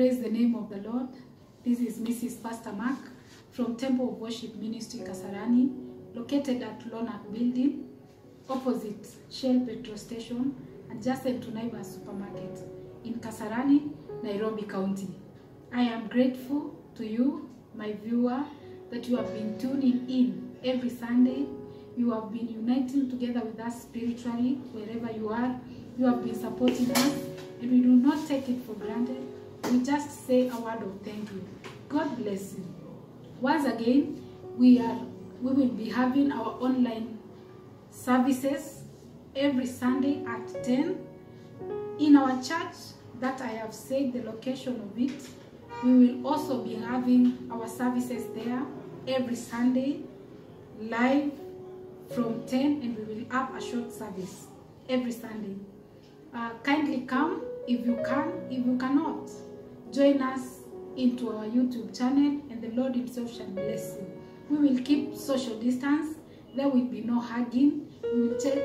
Praise the name of the Lord. This is Mrs. Pastor Mark from Temple of Worship Ministry Kasarani, located at Lonak Building, opposite Shell Petrol Station, adjacent to Naivas Supermarket in Kasarani, Nairobi County. I am grateful to you, my viewer, that you have been tuning in every Sunday. You have been uniting together with us spiritually wherever you are. You have been supporting us, and we do not take it for granted. We just say a word of thank you. God bless you. Once again, we are we will be having our online services every Sunday at 10 in our church that I have said the location of it. We will also be having our services there every Sunday live from 10 and we will have a short service every Sunday. Uh, kindly come if you can, if you cannot, join us into our YouTube channel and the Lord Himself shall bless you. We will keep social distance, there will be no hugging, we will check,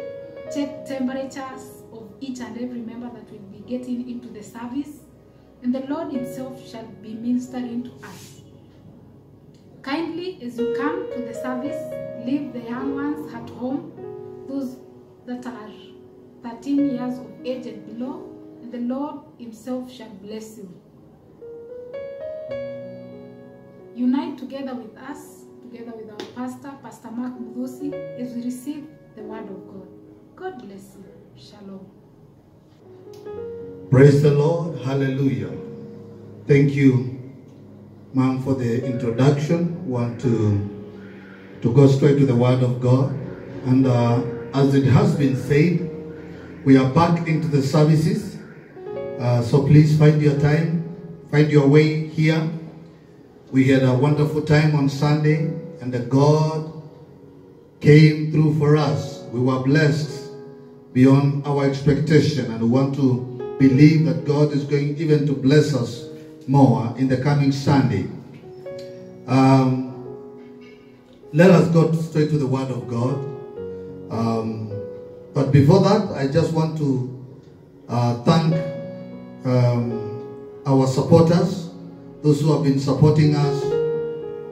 check temperatures of each and every member that will be getting into the service, and the Lord Himself shall be ministering to us. Kindly, as you come to the service, leave the young ones at home, those that are 13 years of age and below, and the Lord Himself shall bless you. Unite together with us, together with our pastor, Pastor Mark Muthusi, as we receive the word of God. God bless you. Shalom. Praise the Lord. Hallelujah. Thank you, ma'am, for the introduction. Want to to go straight to the Word of God, and uh, as it has been said, we are back into the services. Uh, so please find your time, find your way here. We had a wonderful time on Sunday, and the God came through for us. We were blessed beyond our expectation, and we want to believe that God is going even to bless us more in the coming Sunday. Um, let us go straight to the Word of God. Um, but before that, I just want to uh, thank um, our supporters, those who have been supporting us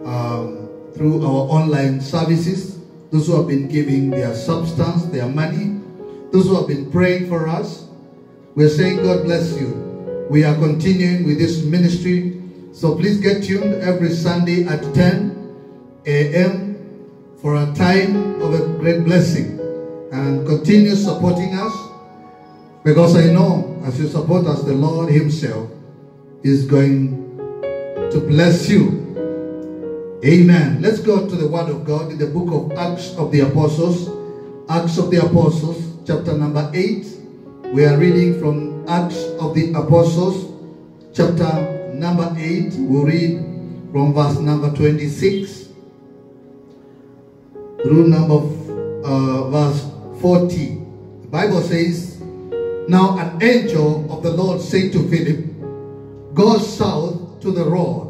um, through our online services, those who have been giving their substance, their money, those who have been praying for us. We're saying, God bless you. We are continuing with this ministry. So please get tuned every Sunday at 10 a.m. for a time of a great blessing. And continue supporting us because I know as you support us, the Lord Himself is going to bless you. Amen. Let's go to the Word of God in the book of Acts of the Apostles. Acts of the Apostles, chapter number 8. We are reading from Acts of the Apostles, chapter number 8. We'll read from verse number 26 through number uh, verse 40. The Bible says, Now an angel of the Lord said to Philip, Go south to the road,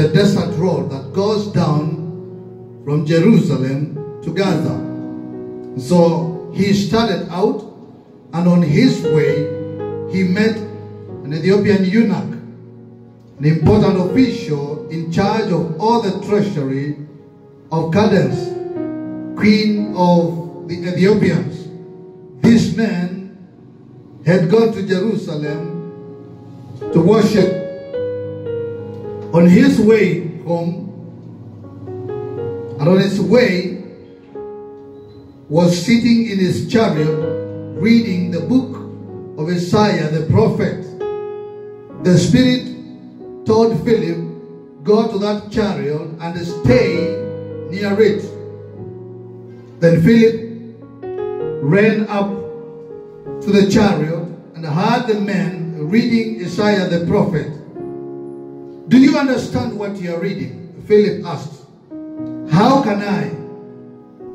the desert road that goes down from Jerusalem to Gaza. So he started out, and on his way, he met an Ethiopian eunuch, an important official in charge of all the treasury of Candace, queen of the Ethiopians. This man had gone to Jerusalem to worship. On his way home, and on his way, was sitting in his chariot reading the book of Isaiah the prophet. The Spirit told Philip, Go to that chariot and stay near it. Then Philip ran up to the chariot and heard the man reading Isaiah the prophet. Do you understand what you are reading? Philip asked. How can I?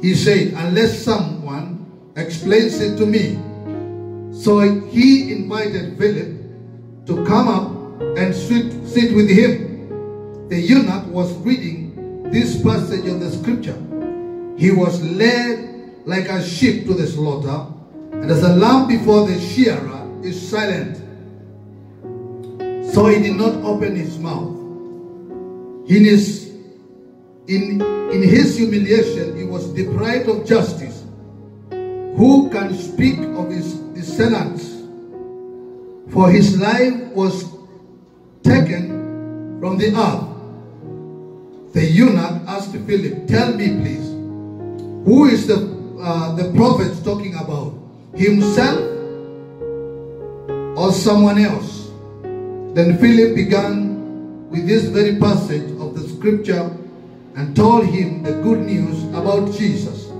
He said, unless someone explains it to me. So he invited Philip to come up and sit, sit with him. The eunuch was reading this passage of the scripture. He was led like a sheep to the slaughter, and as a lamb before the shearer is silent, So he did not open his mouth. In his, in, in his humiliation, he was deprived of justice. Who can speak of his descendants? For his life was taken from the earth. The eunuch asked Philip, Tell me, please, who is the, uh, the prophet talking about? Himself or someone else? Then Philip began with this very passage of the scripture and told him the good news about Jesus.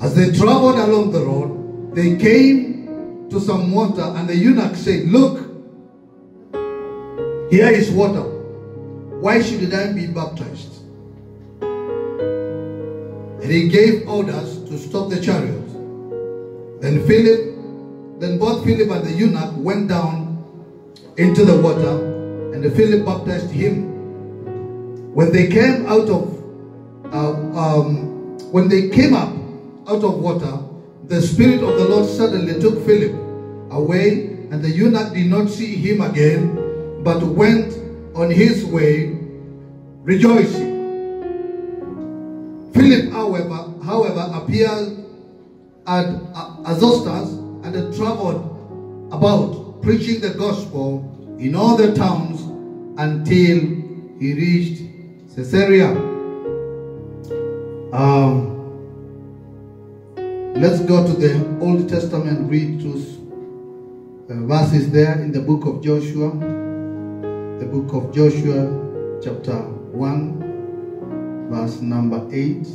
As they traveled along the road, they came to some water, and the eunuch said, Look, here is water. Why should I be baptized? And he gave orders to stop the chariot. Then Philip, then both Philip and the eunuch went down into the water, and Philip baptized him. When they came out of, uh, um, when they came up out of water, the Spirit of the Lord suddenly took Philip away, and the eunuch did not see him again, but went on his way rejoicing. Philip, however, however, appeared at Azotus and had traveled about preaching the gospel in all the towns until he reached Caesarea. Um, let's go to the Old Testament, read two uh, verses there in the book of Joshua. The book of Joshua, chapter 1, verse number 8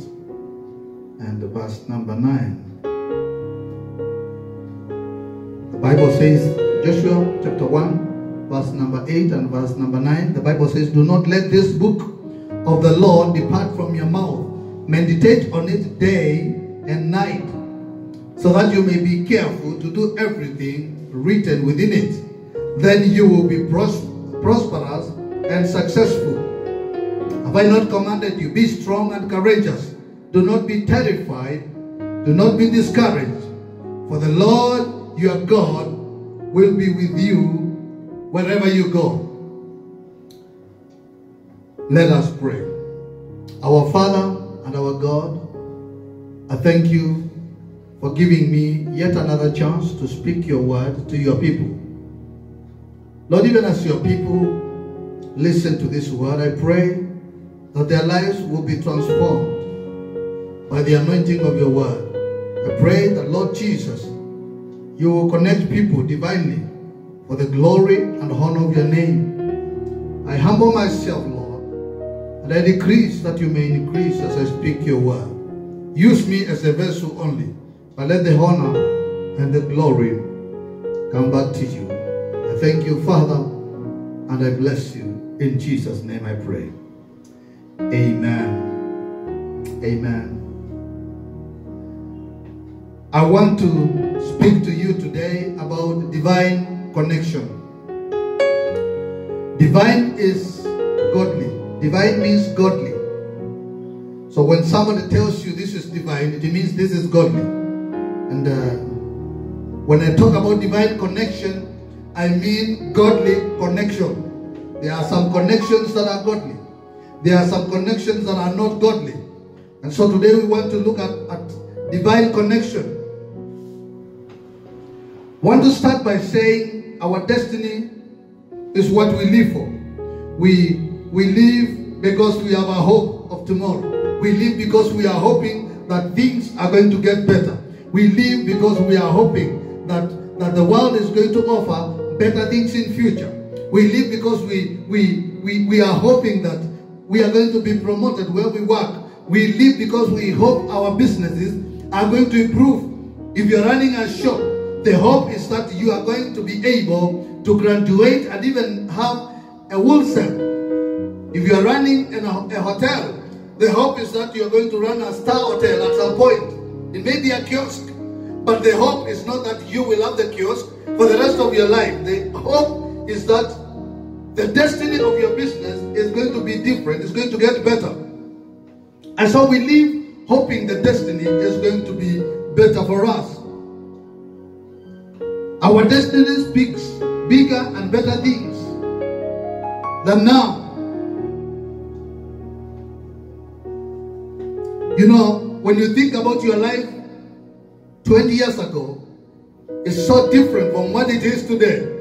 and verse number 9. The Bible says, Joshua chapter 1, verse number 8 and verse number 9. The Bible says, Do not let this book of the Lord depart from your mouth. Meditate on it day and night, so that you may be careful to do everything written within it. Then you will be pros- prosperous and successful. Have I not commanded you? Be strong and courageous. Do not be terrified. Do not be discouraged. For the Lord your God will be with you wherever you go. Let us pray. Our Father and our God, I thank you for giving me yet another chance to speak your word to your people. Lord, even as your people listen to this word, I pray that their lives will be transformed by the anointing of your word. I pray that, Lord Jesus, you will connect people divinely for the glory and honor of your name. I humble myself, Lord, and I decrease that you may increase as I speak your word. Use me as a vessel only, but let the honor and the glory come back to you. I thank you, Father, and I bless you. In Jesus' name I pray. Amen. Amen. I want to speak to you today about divine connection. Divine is godly. Divine means godly. So when somebody tells you this is divine, it means this is godly. And uh, when I talk about divine connection, I mean godly connection. There are some connections that are godly. There are some connections that are not godly. And so today we want to look at, at divine connection. Want to start by saying our destiny is what we live for. We we live because we have a hope of tomorrow. We live because we are hoping that things are going to get better. We live because we are hoping that, that the world is going to offer better things in future. We live because we, we, we, we are hoping that we are going to be promoted where we work. We live because we hope our businesses are going to improve. If you're running a shop, the hope is that you are going to be able to graduate and even have a wholesale. If you are running in a, a hotel, the hope is that you are going to run a star hotel at some point. It may be a kiosk, but the hope is not that you will have the kiosk for the rest of your life. The hope is that the destiny of your business is going to be different, it's going to get better. And so we live hoping the destiny is going to be better for us. Our destiny speaks bigger and better things than now. You know, when you think about your life 20 years ago, it's so different from what it is today.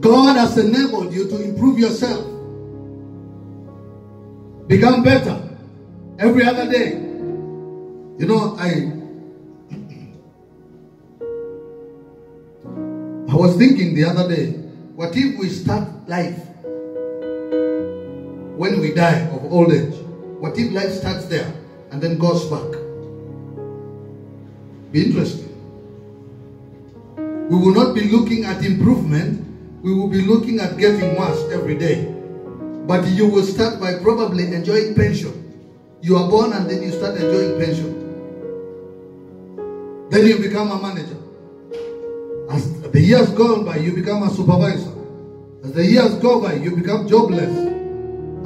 God has enabled you to improve yourself, become better every other day. You know, I I was thinking the other day, what if we start life when we die of old age? What if life starts there and then goes back? Be interesting. We will not be looking at improvement, we will be looking at getting worse every day. But you will start by probably enjoying pension. You are born and then you start enjoying pension. Then you become a manager. The years go by, you become a supervisor. As the years go by, you become jobless.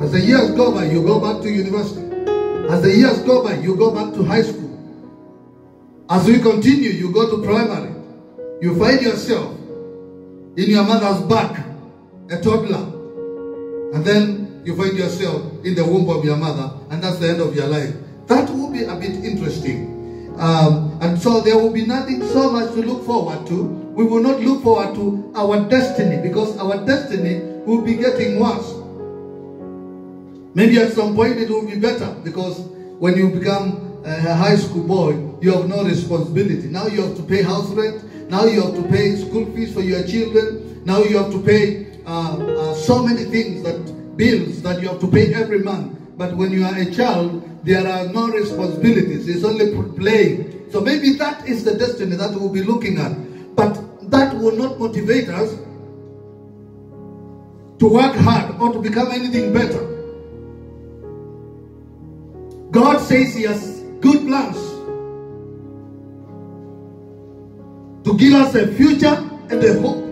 As the years go by, you go back to university. As the years go by, you go back to high school. As we continue, you go to primary. You find yourself in your mother's back, a toddler. And then you find yourself in the womb of your mother, and that's the end of your life. That will be a bit interesting. Um, and so there will be nothing so much to look forward to. We will not look forward to our destiny because our destiny will be getting worse. Maybe at some point it will be better because when you become a high school boy, you have no responsibility. Now you have to pay house rent. Now you have to pay school fees for your children. Now you have to pay uh, uh, so many things that bills that you have to pay every month. But when you are a child, there are no responsibilities. It's only playing. So maybe that is the destiny that we'll be looking at. But that will not motivate us to work hard or to become anything better. God says He has good plans to give us a future and a hope.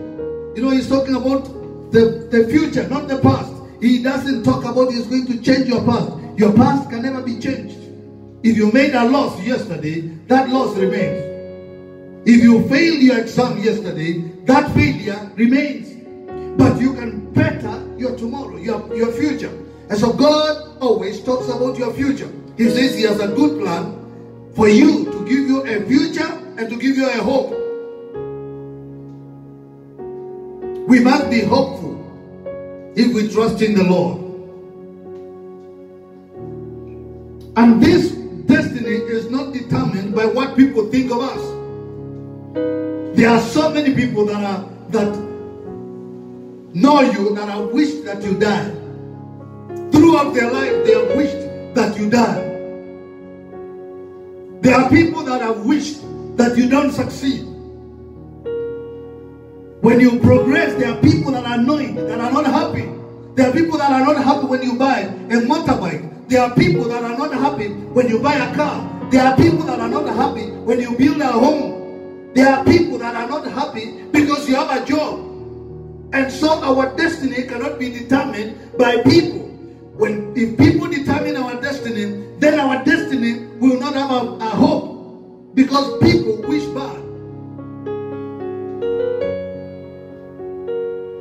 You know, He's talking about the, the future, not the past. He doesn't talk about He's going to change your past. Your past can never be changed. If you made a loss yesterday, that loss remains. If you failed your exam yesterday, that failure remains. But you can better your tomorrow, your, your future. And so God always talks about your future. He says He has a good plan for you to give you a future and to give you a hope. We must be hopeful if we trust in the Lord. And this destiny is not determined by what people. There are so many people that are that know you that have wished that you die. Throughout their life, they have wished that you die. There are people that have wished that you don't succeed. When you progress, there are people that are annoyed, that are not happy. There are people that are not happy when you buy a motorbike. There are people that are not happy when you buy a car. There are people that are not happy when you build a home. There are people that are not happy because you have a job. And so our destiny cannot be determined by people. When if people determine our destiny, then our destiny will not have a, a hope because people wish bad.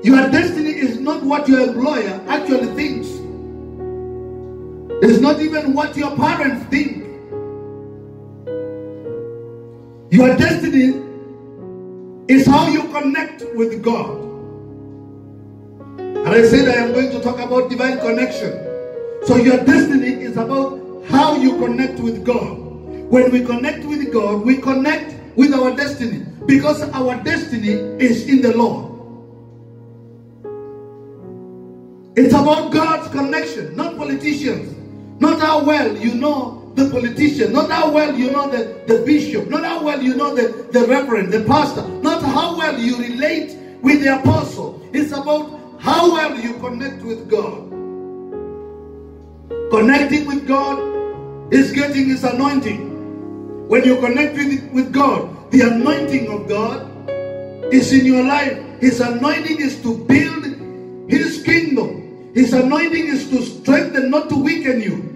Your destiny is not what your employer actually thinks. It's not even what your parents think. Your destiny is how you connect with God. And I said I am going to talk about divine connection. So your destiny is about how you connect with God. When we connect with God, we connect with our destiny because our destiny is in the Lord. It's about God's connection, not politicians. Not how well you know the politician, not how well you know the, the bishop, not how well you know the, the reverend, the pastor, not how well you relate with the apostle. It's about how well you connect with God. Connecting with God is getting his anointing. When you connect with, with God, the anointing of God is in your life. His anointing is to build his kingdom. His anointing is to strengthen, not to weaken you.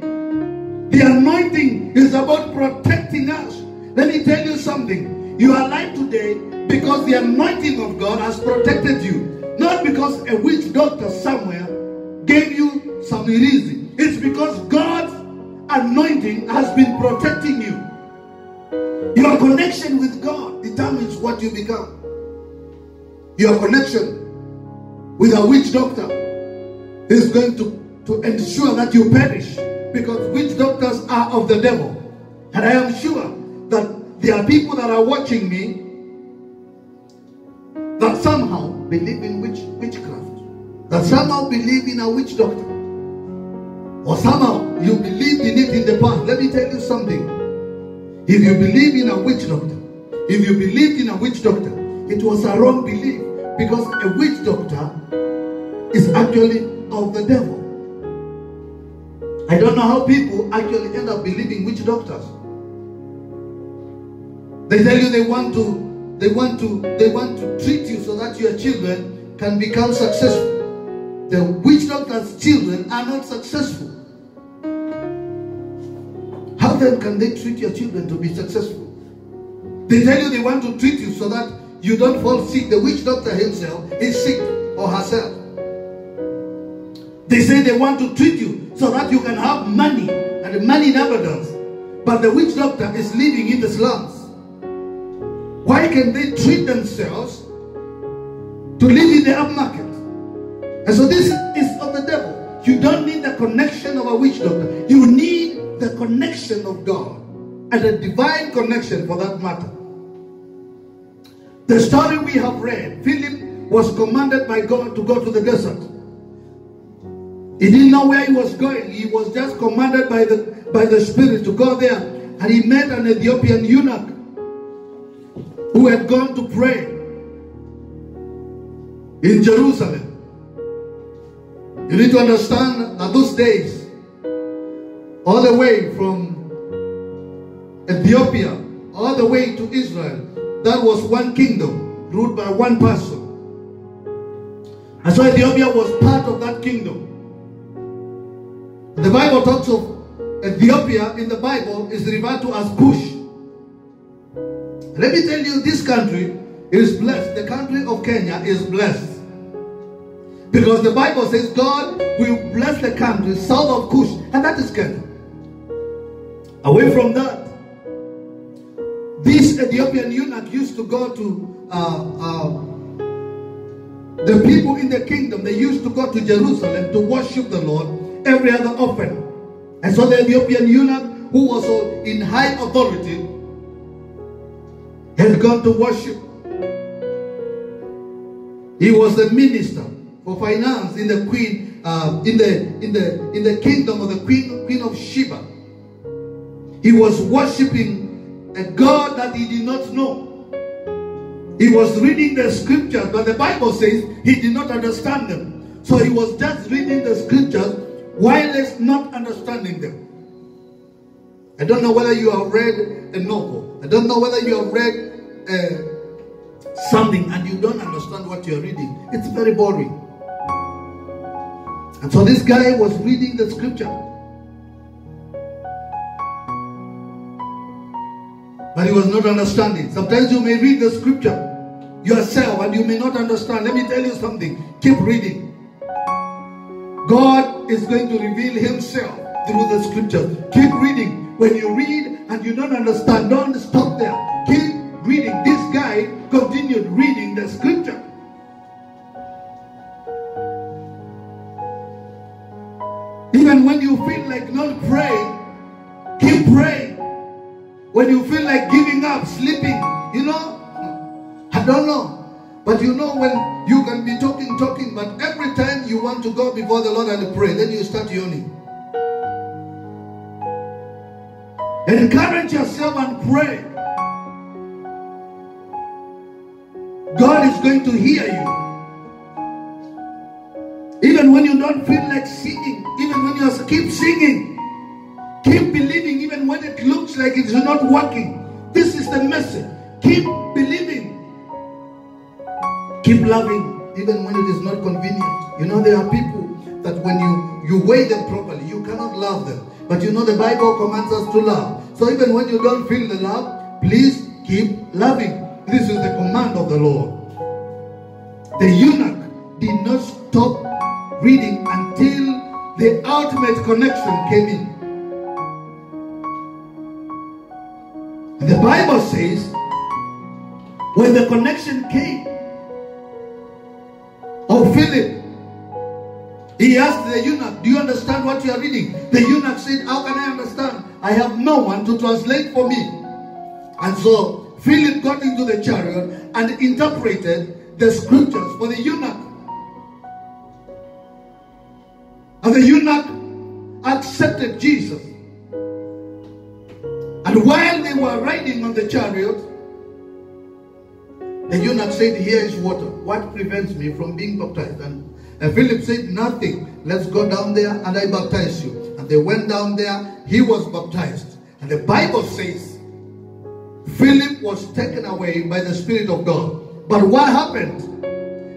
The anointing is about protecting us. Let me tell you something. You are alive today because the anointing of God has protected you. Not because a witch doctor somewhere gave you some reason. It's because God's anointing has been protecting you. Your connection with God determines what you become. Your connection with a witch doctor is going to, to ensure that you perish because witch doctors are of the devil. And I am sure that there are people that are watching me that somehow believe in witch, witchcraft, that somehow believe in a witch doctor, or somehow you believed in it in the past. Let me tell you something. If you believe in a witch doctor, if you believed in a witch doctor, it was a wrong belief because a witch doctor is actually of the devil. I don't know how people actually end up believing witch doctors. They tell you they want to they want to they want to treat you so that your children can become successful. The witch doctor's children are not successful. How then can they treat your children to be successful? They tell you they want to treat you so that you don't fall sick. The witch doctor himself is sick or herself. They say they want to treat you so that you can have money and money in abundance. But the witch doctor is living in the slums. Why can they treat themselves to live in the upmarket? And so this is of the devil. You don't need the connection of a witch doctor. You need the connection of God and a divine connection for that matter. The story we have read, Philip was commanded by God to go to the desert. He didn't know where he was going. He was just commanded by the by the Spirit to go there. And he met an Ethiopian eunuch who had gone to pray in Jerusalem. You need to understand that those days, all the way from Ethiopia, all the way to Israel, that was one kingdom ruled by one person. And so Ethiopia was part of that kingdom. The Bible talks of Ethiopia in the Bible is referred to as Cush. Let me tell you, this country is blessed. The country of Kenya is blessed. Because the Bible says God will bless the country south of Cush, and that is Kenya. Away from that, this Ethiopian eunuch used to go to uh, uh, the people in the kingdom. They used to go to Jerusalem to worship the Lord every other offering. And so the Ethiopian eunuch, who was in high authority, had gone to worship. He was the minister for finance in the queen, uh, in the in the in the kingdom of the queen queen of Sheba. He was worshiping a God that he did not know. He was reading the scriptures, but the Bible says he did not understand them. So he was just reading the scriptures while not understanding them. I don't know whether you have read a novel. I don't know whether you have read uh, something and you don't understand what you're reading. It's very boring. And so this guy was reading the scripture. But he was not understanding. Sometimes you may read the scripture yourself and you may not understand. Let me tell you something. Keep reading. God is going to reveal himself through the scriptures. Keep reading. When you read and you don't understand, don't stop there. Keep reading. This guy continued reading the scripture. Even when you feel like not praying, keep praying. When you feel like giving up, sleeping, you know, I don't know. But you know when you can be to go before the Lord and pray, then you start yawning. Encourage yourself and pray. God is going to hear you. Even when you don't feel like singing, even when you keep singing, keep believing, even when it looks like it's not working. This is the message. Keep believing. Keep loving, even when it is not convenient. You know, there are people that when you, you weigh them properly, you cannot love them. But you know, the Bible commands us to love. So even when you don't feel the love, please keep loving. This is the command of the Lord. The eunuch did not stop reading until the ultimate connection came in. And the Bible says, When the connection came he asked the eunuch, Do you understand what you are reading? The eunuch said, How can I understand? I have no one to translate for me. And so Philip got into the chariot and interpreted the scriptures for the eunuch. And the eunuch accepted Jesus. And while they were riding on the chariot, the eunuch said, Here is water. What prevents me from being baptized? And, and Philip said, Nothing. Let's go down there and I baptize you. And they went down there. He was baptized. And the Bible says, Philip was taken away by the Spirit of God. But what happened?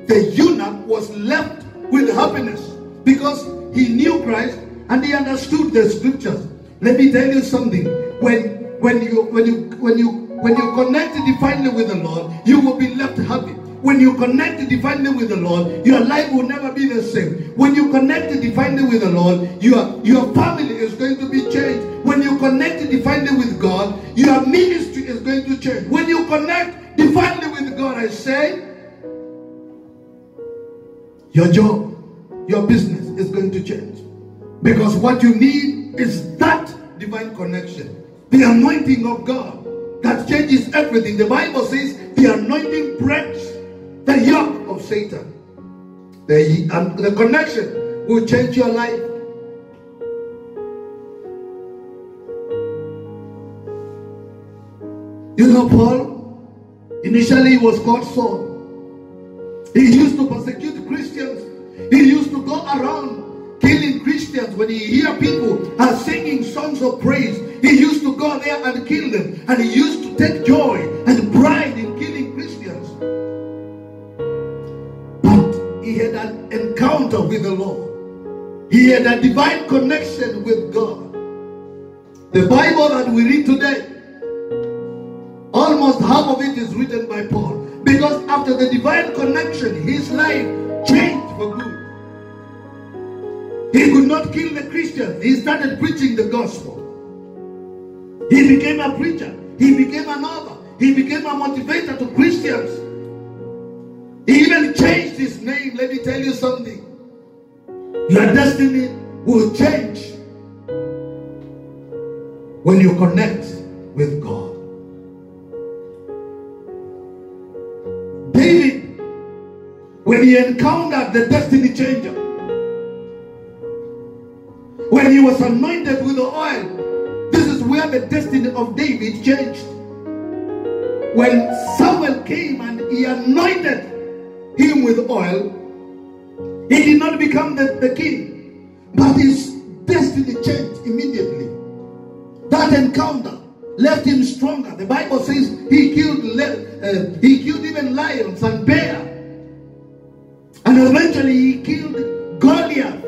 The eunuch was left with happiness because he knew Christ and he understood the scriptures. Let me tell you something. When when you when you when you when you connect divinely with the Lord, you will be left happy. When you connect divinely with the Lord, your life will never be the same. When you connect divinely with the Lord, your, your family is going to be changed. When you connect divinely with God, your ministry is going to change. When you connect divinely with God, I say, your job, your business is going to change. Because what you need is that divine connection. The anointing of God that changes everything. The Bible says the anointing breaks the yoke of Satan. The, and the connection will change your life. You know, Paul, initially he was called Saul. He used to persecute Christians. He used to go around killing Christians when he hear people are singing songs of praise. He used to go there and kill them. And he used to take joy A divine connection with God. The Bible that we read today, almost half of it is written by Paul. Because after the divine connection, his life changed for good. He could not kill the Christians. He started preaching the gospel. He became a preacher. He became an author. He became a motivator to Christians. He even changed his name. Let me tell you something. Your destiny will change when you connect with God. David, when he encountered the destiny changer, when he was anointed with the oil, this is where the destiny of David changed. When Samuel came and he anointed him with oil, he did not become the, the king, but his destiny changed immediately. That encounter left him stronger. The Bible says he killed uh, he killed even lions and bear, and eventually he killed Goliath.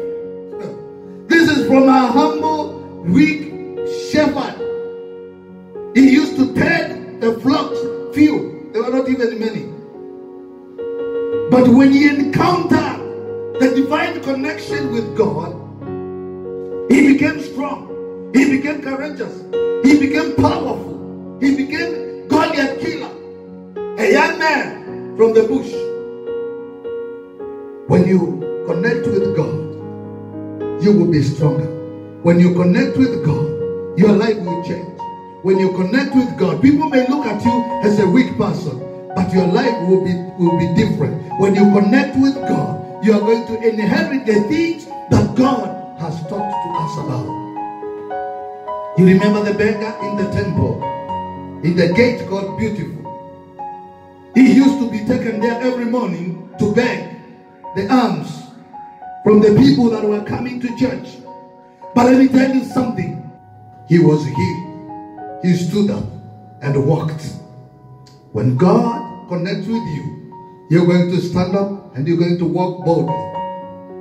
This is from a humble, weak shepherd. He used to tend the flocks, few. There were not even many. But when he encountered the divine connection with God, he became strong. He became courageous. He became powerful. He became Goliath killer. A young man from the bush. When you connect with God, you will be stronger. When you connect with God, your life will change. When you connect with God, people may look at you as a weak person, but your life will be will be different. When you connect with God, you are going to inherit the things that God has talked to us about. You remember the beggar in the temple, in the gate called Beautiful. He used to be taken there every morning to beg the alms from the people that were coming to church. But let me tell you something. He was healed. He stood up and walked. When God connects with you, you're going to stand up and you're going to walk boldly.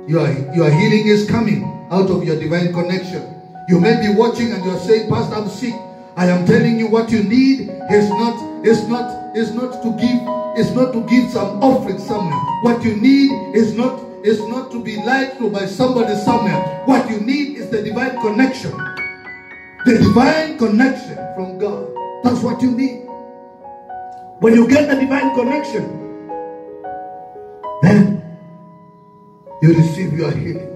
Your, your healing is coming out of your divine connection. You may be watching and you're saying, Pastor, I'm sick. I am telling you what you need is not is not is not to give is not to give some offering somewhere. What you need is not is not to be lied to by somebody somewhere. What you need is the divine connection. The divine connection from God. That's what you need. When you get the divine connection, then you receive your healing.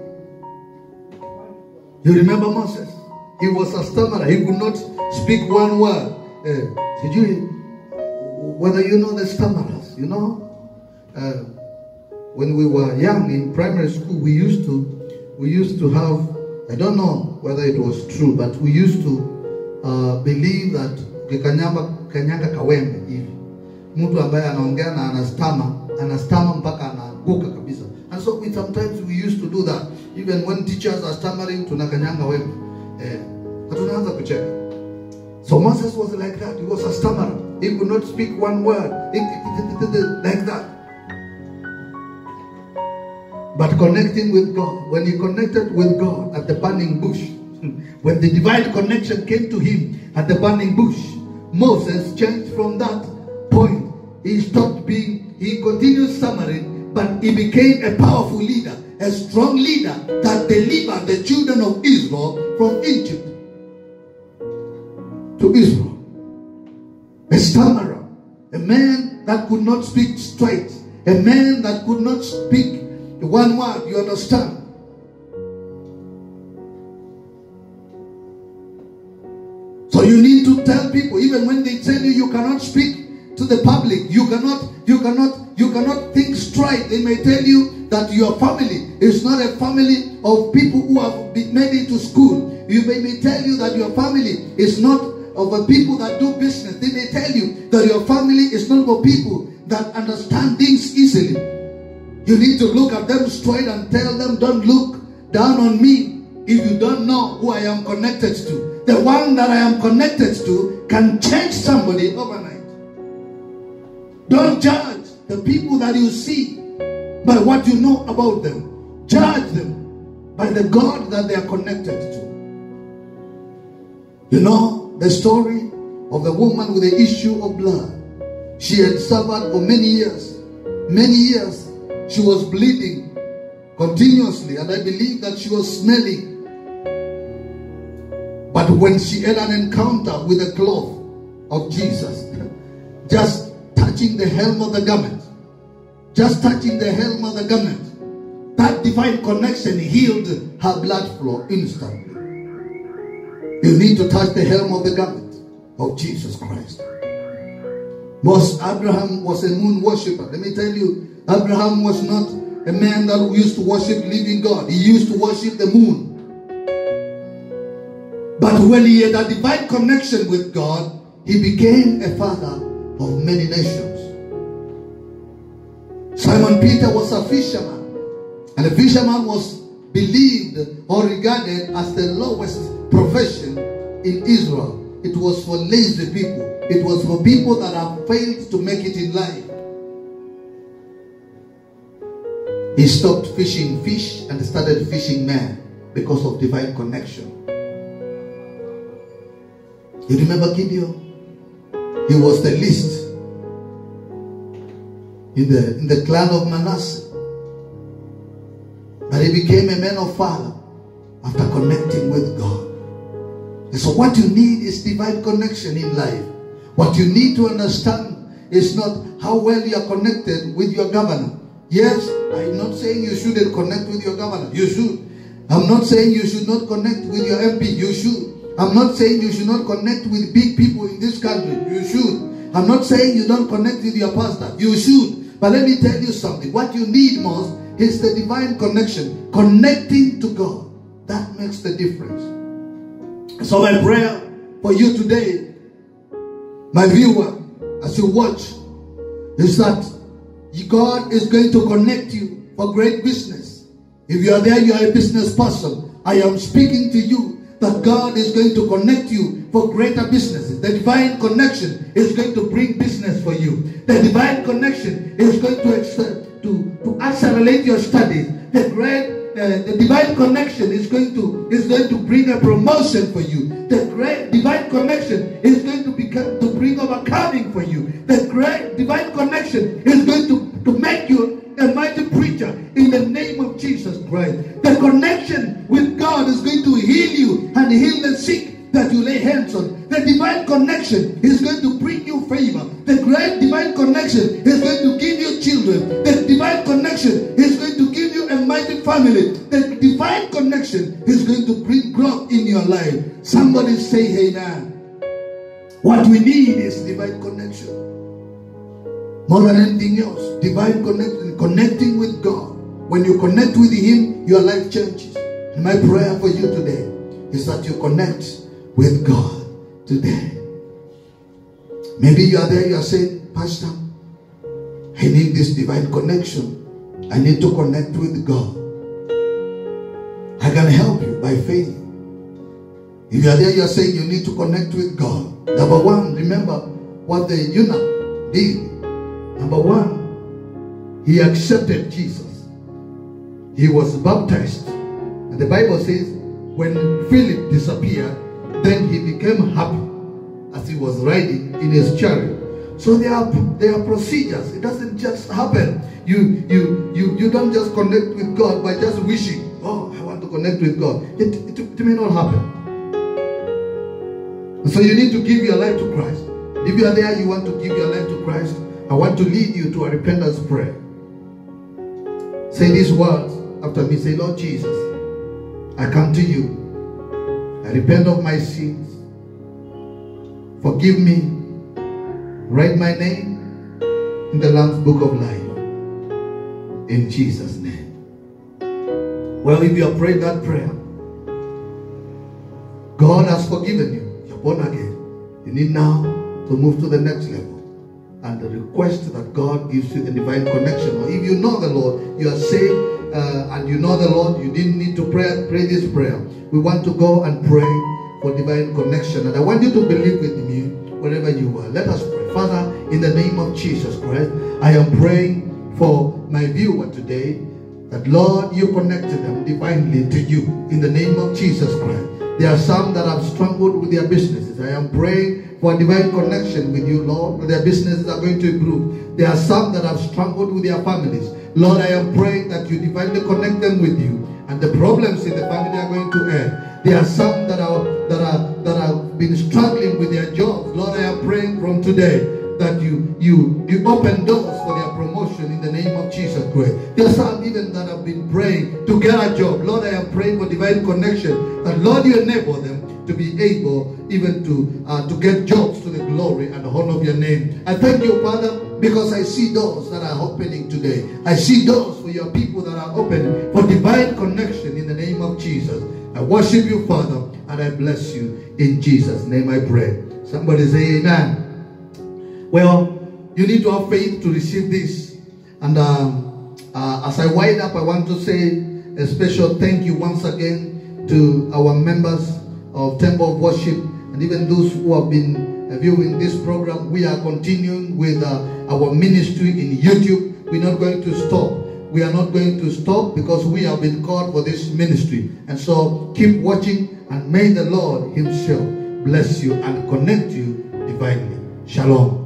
You remember Moses? He was a stammerer. He could not speak one word. Uh, did you, whether you know the stammerers, you know? Uh, when we were young in primary school, we used to, we used to have, I don't know whether it was true, but we used to uh, believe that kanyanga kawembe hivi mtu ambaye anaongea na anastama anastama mpaka anaanguka kabisa. And so we sometimes we used to do that. Even when teachers are stammering tunakanyanga wembe eh, na tunaanza kucheka. So Moses was like that. He was a stammerer. He could not speak one word. Like that. But connecting with God when he connected with God at the burning bush when the divine connection came to him at the burning bush Moses changed from that. He stopped being, he continued stammering, but he became a powerful leader, a strong leader that delivered the children of Israel from Egypt to Israel. A stammerer, a man that could not speak straight, a man that could not speak one word, you understand? So you need to tell people, even when they tell you you cannot speak to the public, you cannot, you cannot, you cannot think straight. They may tell you that your family is not a family of people who have been made into school. You may, may tell you that your family is not of a people that do business. They may tell you that your family is not of people that understand things easily. You need to look at them straight and tell them, don't look down on me if you don't know who I am connected to. The one that I am connected to can change somebody overnight. Don't judge the people that you see by what you know about them. Judge them by the God that they are connected to. You know the story of the woman with the issue of blood. She had suffered for many years. Many years. She was bleeding continuously, and I believe that she was smelling but when she had an encounter with the cloth of Jesus, just touching the helm of the garment, just touching the helm of the garment, that divine connection healed her blood flow instantly. You need to touch the helm of the garment of Jesus Christ. Most Abraham was a moon worshiper. Let me tell you, Abraham was not a man that used to worship living God. He used to worship the moon. But when he had a divine connection with God, he became a father of many nations. Simon Peter was a fisherman, and a fisherman was believed or regarded as the lowest profession in Israel. It was for lazy people, it was for people that have failed to make it in life. He stopped fishing fish and started fishing men because of divine connection. You remember Gideon? He was the least in the, in the clan of Manasseh. But he became a man of valor after connecting with God. And so, what you need is divine connection in life. What you need to understand is not how well you are connected with your governor. Yes, I'm not saying you shouldn't connect with your governor. You should. I'm not saying you should not connect with your MP. You should. I'm not saying you should not connect with big people in this country. You should. I'm not saying you don't connect with your pastor. You should. But let me tell you something. What you need most is the divine connection. Connecting to God. That makes the difference. So my prayer for you today, my viewer, as you watch, is that God is going to connect you for great business. If you are there, you are a business person. I am speaking to you that God is going to connect you for greater businesses. The divine connection is going to bring business for you. The divine connection is going to, to, to accelerate your studies. The great uh, the divine connection is going to is going to bring a promotion for you. The great divine connection is going to become to bring overcoming for you. The great divine connection is going to, to make you a mighty preacher in the name of Jesus Christ. The connection with God is going to heal you and heal the sick that you lay hands on. The divine connection is going to bring you favor. The great divine connection is going to give you children. The divine connection is going to give you a mighty family. The divine connection is going to bring growth in your life. Somebody say amen. What we need is divine connection. More than anything else, divine connection, connecting with God. When you connect with Him, your life changes. My prayer for you today is that you connect with God today. Maybe you are there, you are saying, Pastor, I need this divine connection. I need to connect with God. I can help you by faith. If you are there, you are saying you need to connect with God. Number one, remember what the eunuch did. Number one, he accepted Jesus. He was baptized. And the Bible says, when Philip disappeared, then he became happy as he was riding in his chariot. So there are there are procedures. It doesn't just happen. You you you you don't just connect with God by just wishing. Oh, I want to connect with God. It, it, it may not happen. So you need to give your life to Christ. If you are there, you want to give your life to Christ. I want to lead you to a repentance prayer. Say these words after me. Say, Lord Jesus, I come to you. I repent of my sins. Forgive me. Write my name in the Lamb's Book of Life. In Jesus' name. Well, if you have prayed that prayer, God has forgiven you. You're born again. You need now to move to the next level and the request that God gives you the divine connection. Or if you know the Lord, you are saved uh, and you know the Lord, you didn't need to pray, pray this prayer. We want to go and pray for divine connection. And I want you to believe with me wherever you are. Let us pray. Father, in the name of Jesus Christ, I am praying for my viewer today that Lord, you connected them divinely to you in the name of Jesus Christ. There are some that have struggled with their businesses. I am praying for divine connection with you, Lord. Their businesses are going to improve. There are some that have struggled with their families. Lord, I am praying that you divinely connect them with you, and the problems in the family are going to end. There are some that are that are that have been struggling with their jobs. Lord, I am praying from today that you you you open doors for their promotion in the name of Jesus Christ. There are some even that have been praying to get a job. Lord, I am praying for divine connection. That Lord, you enable them to be able even to uh, to get jobs to the glory and the honor of your name. I thank you, Father, because I see doors that are opening today. I see doors for your people that are open for divine connection in the name of Jesus. I worship you, Father, and I bless you in Jesus' name. I pray. Somebody say, Amen. Well, you need to have faith to receive this. And um, uh, as I wind up, I want to say a special thank you once again to our members of Temple of Worship and even those who have been viewing this program. We are continuing with uh, our ministry in YouTube. We're not going to stop. We are not going to stop because we have been called for this ministry. And so keep watching and may the Lord Himself bless you and connect you divinely. Shalom.